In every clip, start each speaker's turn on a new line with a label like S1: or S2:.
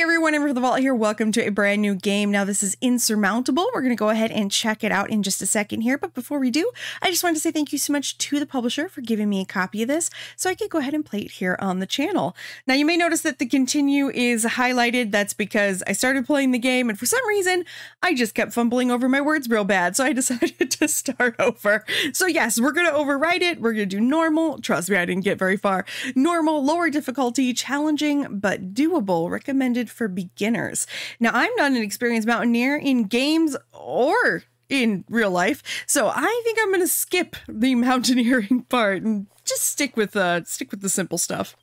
S1: Everyone, Amber the Vault here. Welcome to a brand new game. Now this is Insurmountable. We're going to go ahead and check it out in just a second here. But before we do, I just wanted to say thank you so much to the publisher for giving me a copy of this so I could go ahead and play it here on the channel. Now you may notice that the continue is highlighted. That's because I started playing the game and for some reason I just kept fumbling over my words real bad. So I decided to start over. So yes, we're going to overwrite it. We're going to do normal. Trust me, I didn't get very far. Normal, lower difficulty, challenging, but doable. Recommended for beginners. Now, I'm not an experienced mountaineer in games or in real life, so I think I'm going to skip the mountaineering part and just stick with uh stick with the simple stuff.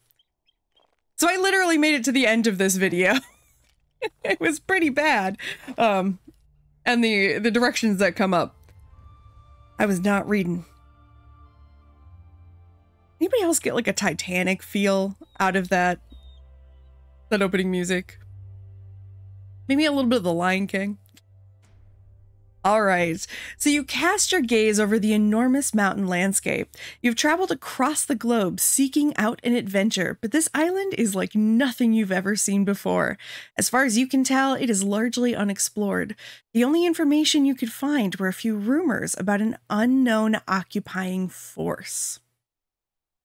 S1: So I literally made it to the end of this video. it was pretty bad. Um and the the directions that come up. I was not reading. Anybody else get like a Titanic feel out of that that opening music. Maybe a little bit of The Lion King. All right, so you cast your gaze over the enormous mountain landscape. You've traveled across the globe seeking out an adventure, but this island is like nothing you've ever seen before. As far as you can tell, it is largely unexplored. The only information you could find were a few rumors about an unknown occupying force.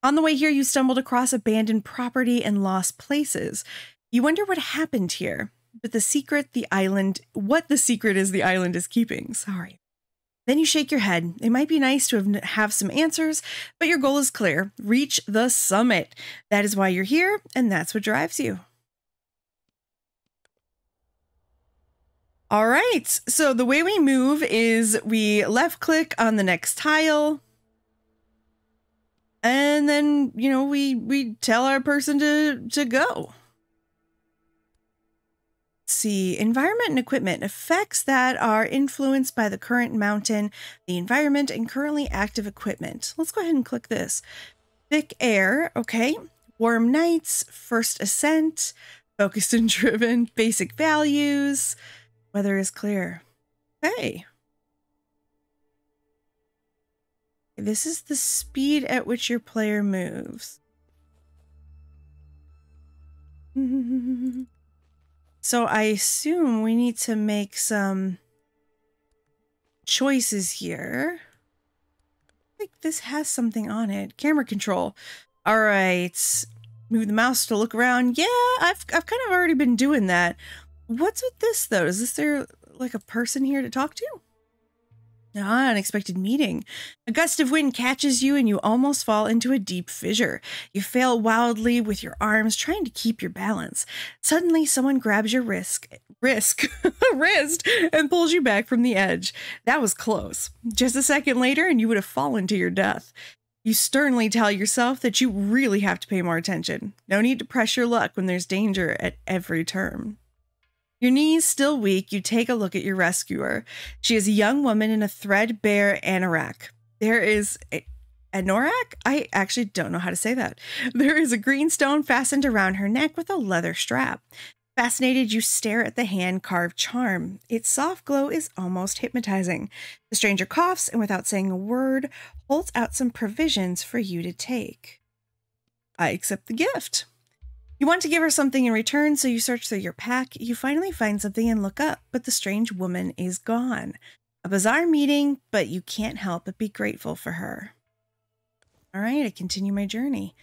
S1: On the way here, you stumbled across abandoned property and lost places. You wonder what happened here, but the secret the island, what the secret is the island is keeping. Sorry. Then you shake your head. It might be nice to have, have some answers, but your goal is clear reach the summit. That is why you're here, and that's what drives you. All right, so the way we move is we left click on the next tile, and then you know we we tell our person to to go see environment and equipment effects that are influenced by the current mountain, the environment, and currently active equipment. Let's go ahead and click this. Thick air, okay. Warm nights, first ascent, focused and driven, basic values, weather is clear. Hey. This is the speed at which your player moves. So I assume we need to make some choices here. I think this has something on it. Camera control. All right. Move the mouse to look around. Yeah, I've, I've kind of already been doing that. What's with this though? Is this there like a person here to talk to? Ah, unexpected meeting. A gust of wind catches you and you almost fall into a deep fissure. You fail wildly with your arms, trying to keep your balance. Suddenly, someone grabs your wrist, wrist, wrist, and pulls you back from the edge. That was close. Just a second later, and you would have fallen to your death. You sternly tell yourself that you really have to pay more attention. No need to press your luck when there's danger at every turn. Your knees still weak, you take a look at your rescuer. She is a young woman in a threadbare anorak. There is a anorak? I actually don't know how to say that. There is a green stone fastened around her neck with a leather strap. Fascinated, you stare at the hand carved charm. Its soft glow is almost hypnotizing. The stranger coughs and, without saying a word, holds out some provisions for you to take. I accept the gift. You want to give her something in return, so you search through your pack. You finally find something and look up, but the strange woman is gone. A bizarre meeting, but you can't help but be grateful for her. All right, I continue my journey.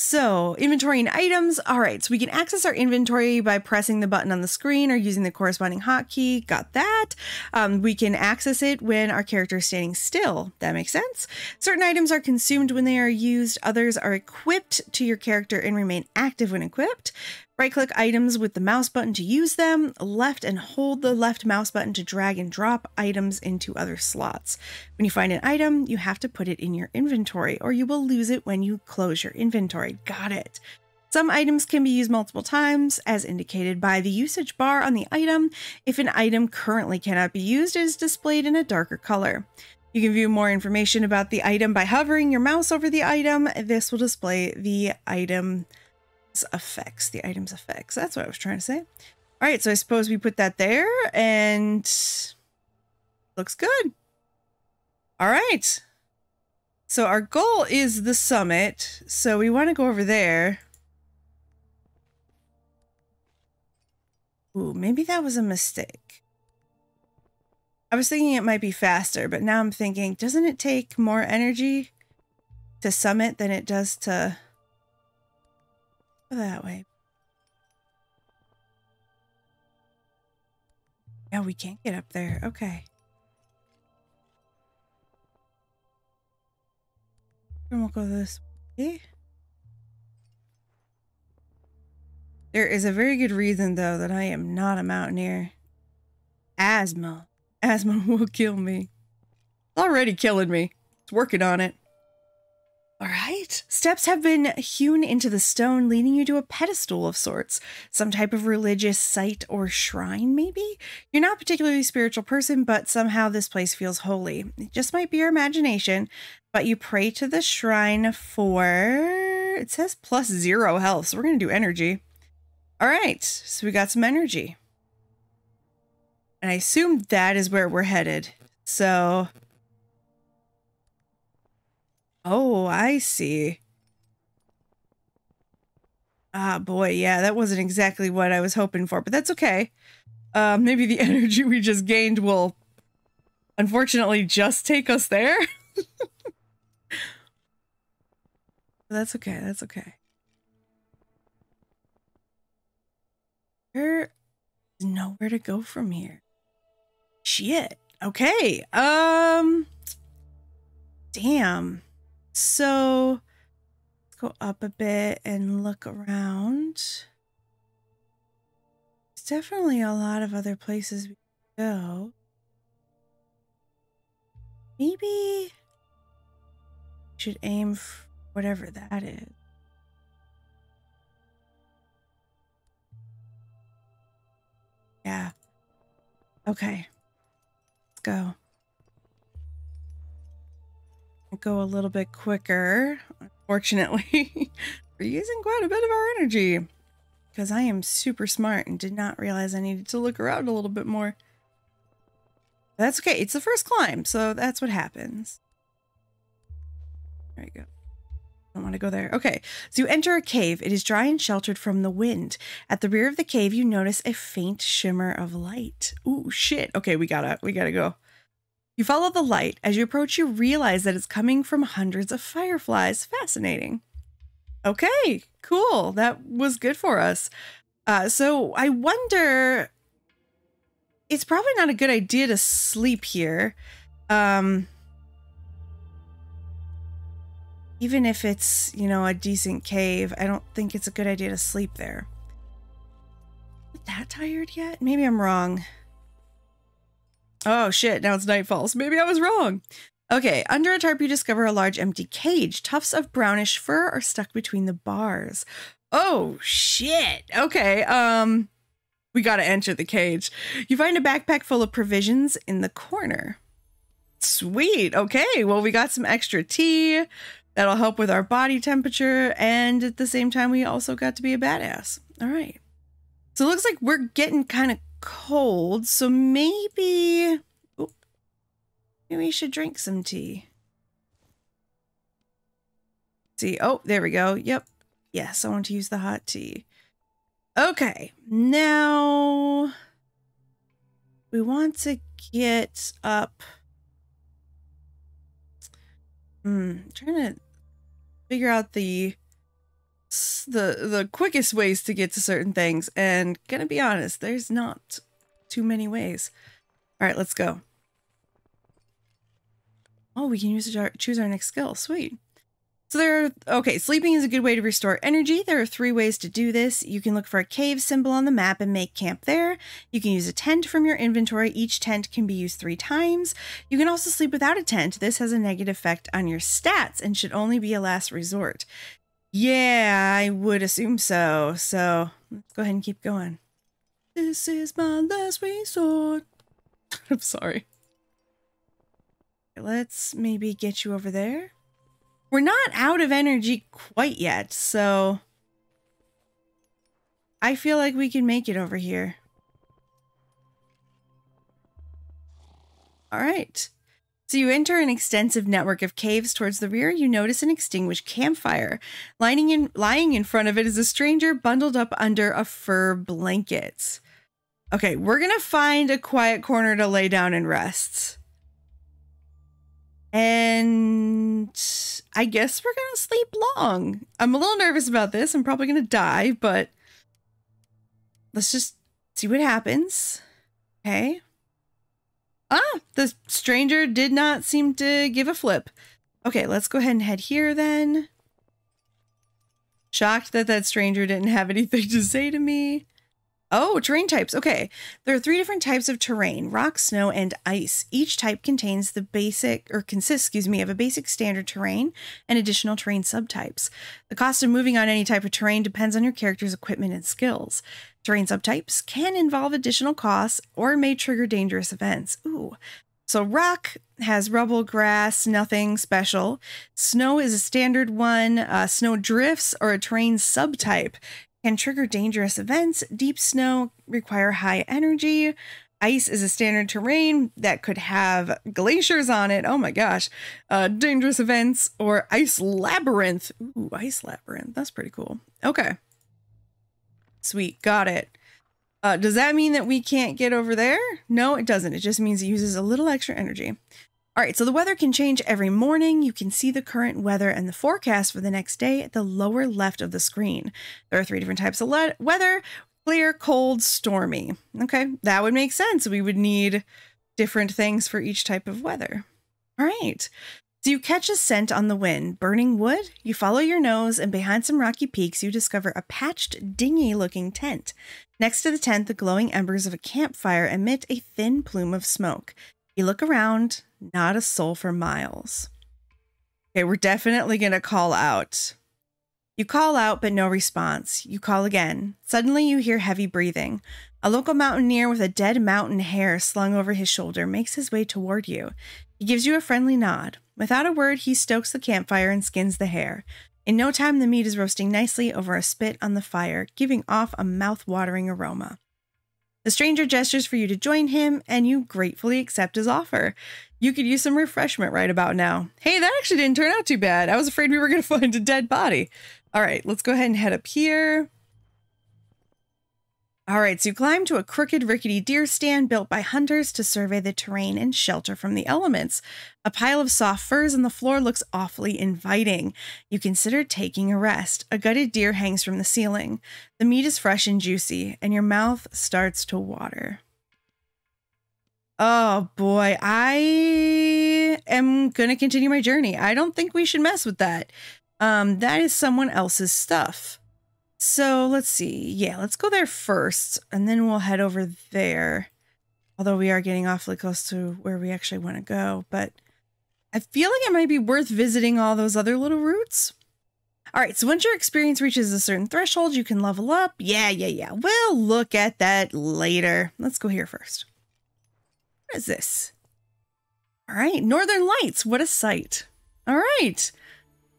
S1: So, inventory and items. All right, so we can access our inventory by pressing the button on the screen or using the corresponding hotkey. Got that. Um, we can access it when our character is standing still. That makes sense. Certain items are consumed when they are used, others are equipped to your character and remain active when equipped. Right click items with the mouse button to use them, left and hold the left mouse button to drag and drop items into other slots. When you find an item, you have to put it in your inventory or you will lose it when you close your inventory. Got it. Some items can be used multiple times, as indicated by the usage bar on the item. If an item currently cannot be used, it is displayed in a darker color. You can view more information about the item by hovering your mouse over the item. This will display the item effects, the item's effects. That's what I was trying to say. All right, so I suppose we put that there and looks good. All right. So our goal is the summit. So we want to go over there. Ooh, maybe that was a mistake. I was thinking it might be faster, but now I'm thinking, doesn't it take more energy to summit than it does to that way? Yeah, we can't get up there. Okay. And we'll go this way. There is a very good reason, though, that I am not a mountaineer. Asthma. Asthma will kill me. It's already killing me. It's working on it. Right. Steps have been hewn into the stone, leading you to a pedestal of sorts. Some type of religious site or shrine, maybe? You're not a particularly spiritual person, but somehow this place feels holy. It just might be your imagination, but you pray to the shrine for. It says plus zero health, so we're going to do energy. All right. So we got some energy. And I assume that is where we're headed. So Oh, I see. Ah, boy, yeah, that wasn't exactly what I was hoping for, but that's okay. Uh, maybe the energy we just gained will unfortunately just take us there. that's okay, that's okay. There's nowhere to go from here. Shit. Okay. Um damn. So let's go up a bit and look around. There's definitely a lot of other places we go. Maybe we should aim for whatever that is. Yeah. Okay. Let's go go a little bit quicker. Unfortunately, we're using quite a bit of our energy because I am super smart and did not realize I needed to look around a little bit more. That's okay. It's the first climb, so that's what happens. There you go. I don't want to go there. Okay, so you enter a cave. It is dry and sheltered from the wind. At the rear of the cave, you notice a faint shimmer of light. Ooh, shit. Okay, we gotta, we gotta go. You follow the light. As you approach, you realize that it's coming from hundreds of fireflies. Fascinating. Okay, cool. That was good for us. Uh, so I wonder. It's probably not a good idea to sleep here. Um, even if it's, you know, a decent cave, I don't think it's a good idea to sleep there. That tired yet? Maybe I'm wrong. Oh shit, now it's nightfall. So maybe I was wrong. Okay, under a tarp, you discover a large empty cage. Tufts of brownish fur are stuck between the bars. Oh shit. Okay, um, we gotta enter the cage. You find a backpack full of provisions in the corner. Sweet. Okay, well, we got some extra tea. That'll help with our body temperature. And at the same time, we also got to be a badass. All right. So it looks like we're getting kind of cold, so maybe, maybe we should drink some tea. See, oh, there we go. Yep. Yes, I want to use the hot tea. Okay, now we want to get up. Hmm, trying to figure out the the the quickest ways to get to certain things. And gonna be honest there's not too many ways. All right let's go. Oh we can use our choose our next skill. Sweet. So there are, okay sleeping is a good way to restore energy. There are three ways to do this. You can look for a cave symbol on the map and make camp there. You can use a tent from your inventory. Each tent can be used three times. You can also sleep without a tent. This has a negative effect on your stats and should only be a last resort yeah, I would assume so. So let's go ahead and keep going. This is my last resort. I'm sorry. Let's maybe get you over there. We're not out of energy quite yet, so I feel like we can make it over here. All right. So you enter an extensive network of caves towards the rear. You notice an extinguished campfire. Lying in, lying in front of it is a stranger bundled up under a fur blanket. Okay, we're gonna find a quiet corner to lay down and rest. And I guess we're gonna sleep long. I'm a little nervous about this. I'm probably gonna die, but let's just see what happens. Okay. Ah, the stranger did not seem to give a flip. Okay, let's go ahead and head here then. Shocked that that stranger didn't have anything to say to me. Oh, terrain types. Okay. There are three different types of terrain rock, snow, and ice. Each type contains the basic, or consists, excuse me, of a basic standard terrain and additional terrain subtypes. The cost of moving on any type of terrain depends on your character's equipment and skills. Terrain subtypes can involve additional costs or may trigger dangerous events. Ooh. So, rock has rubble, grass, nothing special. Snow is a standard one. Uh, snow drifts are a terrain subtype can trigger dangerous events. Deep snow require high energy. Ice is a standard terrain that could have glaciers on it. Oh my gosh. Uh, dangerous events or ice labyrinth. Ooh, ice labyrinth. That's pretty cool. Okay. Sweet. Got it. Uh, does that mean that we can't get over there? No, it doesn't. It just means it uses a little extra energy. All right, so the weather can change every morning. You can see the current weather and the forecast for the next day at the lower left of the screen. There are three different types of le- weather clear, cold, stormy. Okay, that would make sense. We would need different things for each type of weather. All right. So you catch a scent on the wind, burning wood. You follow your nose, and behind some rocky peaks, you discover a patched, dingy looking tent. Next to the tent, the glowing embers of a campfire emit a thin plume of smoke. You look around, not a soul for miles. Okay, we're definitely going to call out. You call out, but no response. You call again. Suddenly, you hear heavy breathing. A local mountaineer with a dead mountain hare slung over his shoulder makes his way toward you. He gives you a friendly nod. Without a word, he stokes the campfire and skins the hare. In no time, the meat is roasting nicely over a spit on the fire, giving off a mouth-watering aroma. The stranger gestures for you to join him, and you gratefully accept his offer. You could use some refreshment right about now. Hey, that actually didn't turn out too bad. I was afraid we were going to find a dead body. All right, let's go ahead and head up here. All right, so you climb to a crooked, rickety deer stand built by hunters to survey the terrain and shelter from the elements. A pile of soft furs on the floor looks awfully inviting. You consider taking a rest. A gutted deer hangs from the ceiling. The meat is fresh and juicy, and your mouth starts to water. Oh boy, I am going to continue my journey. I don't think we should mess with that. Um, that is someone else's stuff. So let's see. Yeah, let's go there first, and then we'll head over there. Although we are getting awfully close to where we actually want to go, but I feel like it might be worth visiting all those other little routes. All right, so once your experience reaches a certain threshold, you can level up. Yeah, yeah, yeah. We'll look at that later. Let's go here first. What is this? All right, Northern Lights. What a sight. All right.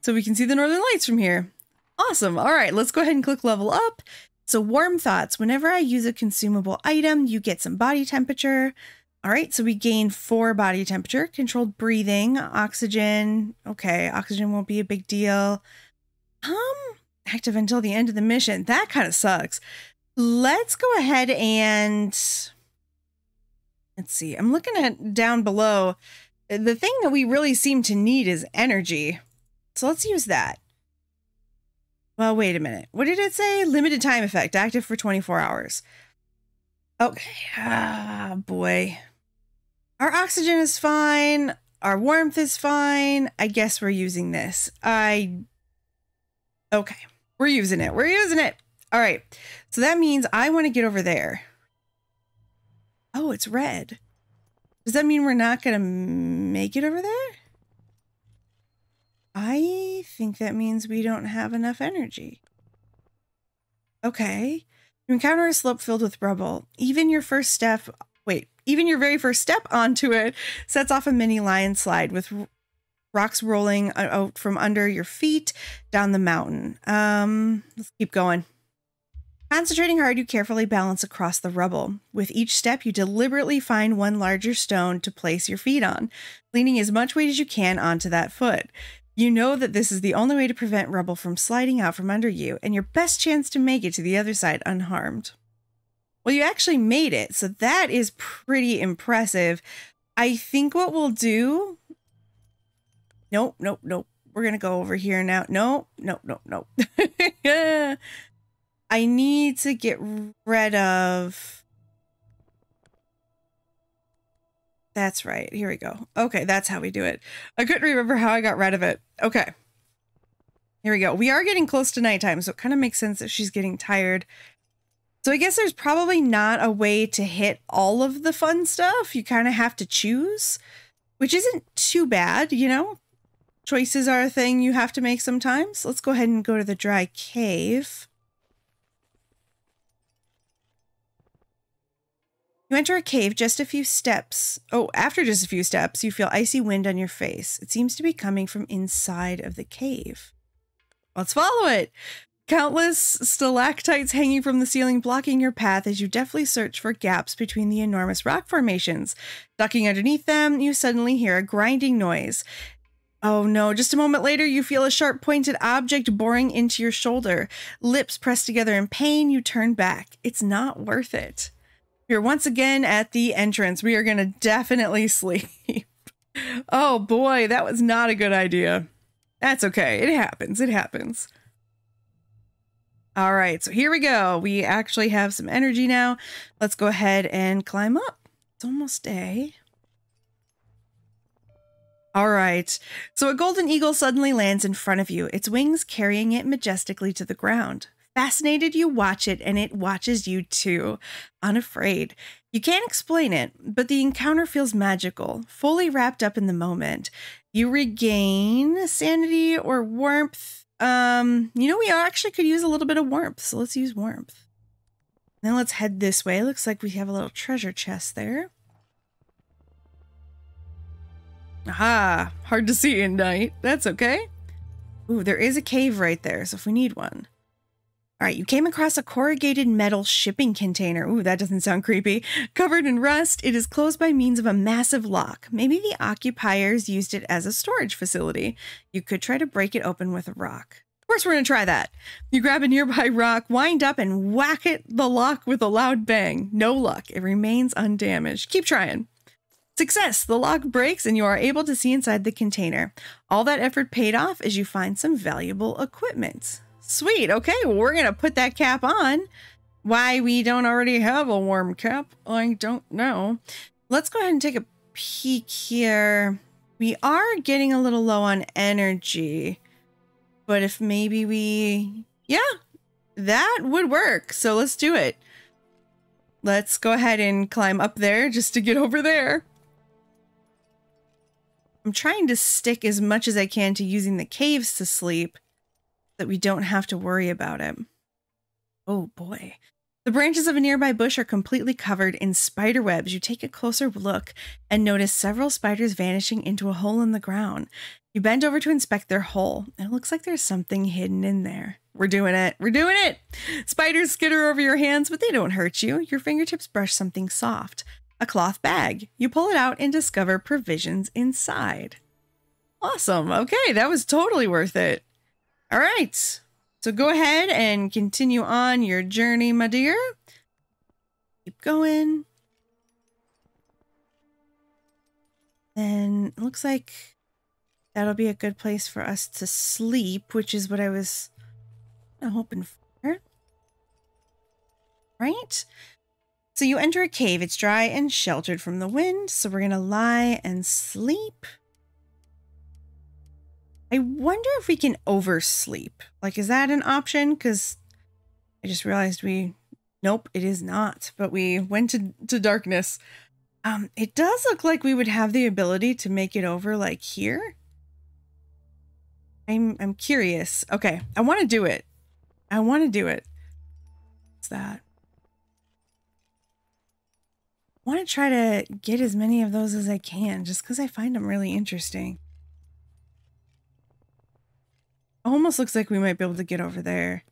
S1: So we can see the Northern Lights from here. Awesome. All right, let's go ahead and click level up. So warm thoughts. Whenever I use a consumable item, you get some body temperature. All right, so we gain four body temperature, controlled breathing, oxygen. Okay, oxygen won't be a big deal. Um, active until the end of the mission. That kind of sucks. Let's go ahead and let's see. I'm looking at down below. The thing that we really seem to need is energy. So let's use that. Well, wait a minute. What did it say? Limited time effect, active for 24 hours. Okay. Ah, boy. Our oxygen is fine. Our warmth is fine. I guess we're using this. I. Okay. We're using it. We're using it. All right. So that means I want to get over there. Oh, it's red. Does that mean we're not going to make it over there? I think that means we don't have enough energy. Okay. You encounter a slope filled with rubble. Even your first step, wait, even your very first step onto it sets off a mini landslide with rocks rolling out from under your feet down the mountain. Um, let's keep going. Concentrating hard, you carefully balance across the rubble. With each step, you deliberately find one larger stone to place your feet on, leaning as much weight as you can onto that foot. You know that this is the only way to prevent rubble from sliding out from under you and your best chance to make it to the other side unharmed. Well, you actually made it. So that is pretty impressive. I think what we'll do. Nope, nope, nope. We're going to go over here now. Nope, nope, nope, nope. I need to get rid of. That's right. Here we go. Okay, that's how we do it. I couldn't remember how I got rid of it. Okay. Here we go. We are getting close to nighttime, so it kind of makes sense that she's getting tired. So I guess there's probably not a way to hit all of the fun stuff. You kind of have to choose, which isn't too bad, you know? Choices are a thing you have to make sometimes. Let's go ahead and go to the dry cave. You enter a cave just a few steps. Oh, after just a few steps, you feel icy wind on your face. It seems to be coming from inside of the cave. Let's follow it. Countless stalactites hanging from the ceiling blocking your path as you deftly search for gaps between the enormous rock formations. Ducking underneath them, you suddenly hear a grinding noise. Oh no, just a moment later, you feel a sharp pointed object boring into your shoulder. Lips pressed together in pain, you turn back. It's not worth it. You're once again at the entrance. We are going to definitely sleep. oh boy, that was not a good idea. That's okay. It happens. It happens. All right, so here we go. We actually have some energy now. Let's go ahead and climb up. It's almost day. All right, so a golden eagle suddenly lands in front of you, its wings carrying it majestically to the ground. Fascinated, you watch it, and it watches you too, unafraid. You can't explain it, but the encounter feels magical, fully wrapped up in the moment. You regain sanity or warmth. Um, you know, we actually could use a little bit of warmth, so let's use warmth. Then let's head this way. Looks like we have a little treasure chest there. Aha, hard to see in night. That's okay. Ooh, there is a cave right there, so if we need one. All right, you came across a corrugated metal shipping container. Ooh, that doesn't sound creepy. Covered in rust, it is closed by means of a massive lock. Maybe the occupiers used it as a storage facility. You could try to break it open with a rock. Of course, we're going to try that. You grab a nearby rock, wind up, and whack it the lock with a loud bang. No luck. It remains undamaged. Keep trying. Success! The lock breaks and you are able to see inside the container. All that effort paid off as you find some valuable equipment. Sweet. Okay, well, we're going to put that cap on. Why we don't already have a warm cap, I don't know. Let's go ahead and take a peek here. We are getting a little low on energy. But if maybe we... Yeah, that would work. So let's do it. Let's go ahead and climb up there just to get over there. I'm trying to stick as much as I can to using the caves to sleep that we don't have to worry about it. Oh boy. The branches of a nearby bush are completely covered in spider webs. You take a closer look and notice several spiders vanishing into a hole in the ground. You bend over to inspect their hole, and it looks like there's something hidden in there. We're doing it. We're doing it. Spiders skitter over your hands, but they don't hurt you. Your fingertips brush something soft a cloth bag. You pull it out and discover provisions inside. Awesome. Okay, that was totally worth it. All right. So go ahead and continue on your journey, my dear. Keep going. And looks like that'll be a good place for us to sleep, which is what I was hoping for. Right? So you enter a cave. It's dry and sheltered from the wind. So we're going to lie and sleep. I wonder if we can oversleep. Like, is that an option? Because I just realized we, nope, it is not. But we went to, to darkness. Um, it does look like we would have the ability to make it over like here. I'm, I'm curious. Okay, I want to do it. I want to do it. What's that? I want to try to get as many of those as I can just because I find them really interesting. Almost looks like we might be able to get over there.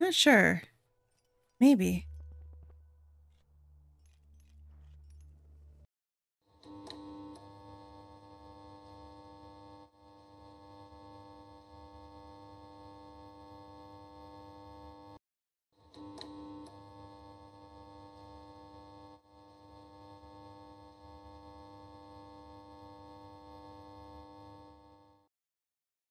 S1: Not sure. Maybe.